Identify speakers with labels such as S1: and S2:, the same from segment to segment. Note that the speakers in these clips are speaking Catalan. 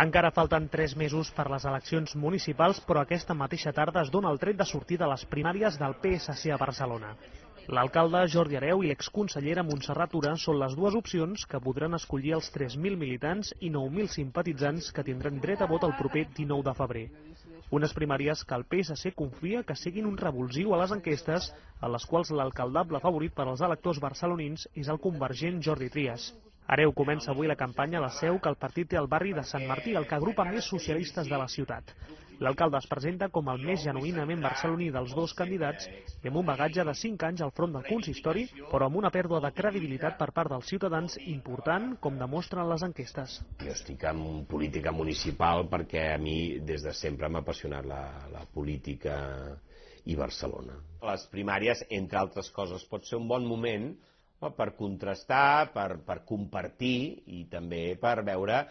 S1: Encara falten tres mesos per les eleccions municipals, però aquesta mateixa tarda es dona el tret de sortida a les primàries del PSC a Barcelona. L'alcalde Jordi Areu i l'exconsellera Montserrat Tura són les dues opcions que podran escollir els 3.000 militants i 9.000 simpatitzants que tindran dret a vot el proper 19 de febrer. Unes primàries que el PSC confia que siguin un revulsiu a les enquestes, a les quals l'alcaldable favorit per als electors barcelonins és el convergent Jordi Trias. Areu comença avui la campanya a la seu que el partit té al barri de Sant Martí, el que agrupa més socialistes de la ciutat. L'alcalde es presenta com el més genuïnament barceloní dels dos candidats i amb un bagatge de 5 anys al front del consistori, però amb una pèrdua de credibilitat per part dels ciutadans important, com demostren les enquestes.
S2: Jo estic en política municipal perquè a mi des de sempre m'ha apassionat la, la política i Barcelona. Les primàries, entre altres coses, pot ser un bon moment per contrastar, per, per compartir i també per veure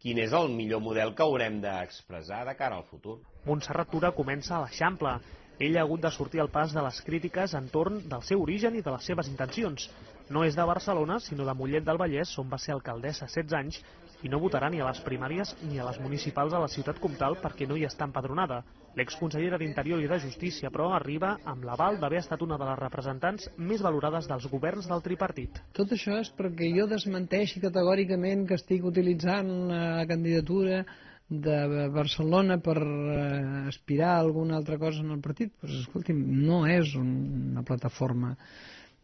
S2: quin és el millor model que haurem d'expressar de cara al futur.
S1: Montserrat Tura comença a l'Eixample. Ell ha hagut de sortir al pas de les crítiques entorn del seu origen i de les seves intencions. No és de Barcelona, sinó de Mollet del Vallès, on va ser alcaldessa 16 anys, i no votarà ni a les primàries ni a les municipals a la ciutat comtal perquè no hi està empadronada. L'exconsellera d'Interior i de Justícia, però, arriba amb l'aval d'haver estat una de les representants més valorades dels governs del tripartit.
S3: Tot això és perquè jo desmenteixi categòricament que estic utilitzant la candidatura de Barcelona per eh, aspirar a alguna altra cosa en el partit. Pues, escolti'm, no és una plataforma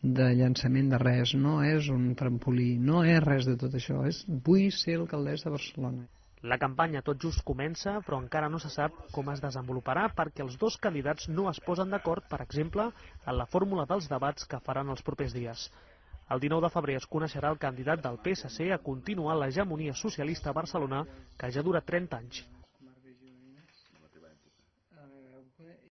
S3: de llançament de res, no és un trampolí, no és res de tot això, és vull ser alcaldessa de Barcelona.
S1: La campanya tot just comença, però encara no se sap com es desenvoluparà perquè els dos candidats no es posen d'acord, per exemple, en la fórmula dels debats que faran els propers dies. El 19 de febrer es coneixerà el candidat del PSC a continuar l'hegemonia socialista a Barcelona, que ja dura 30 anys.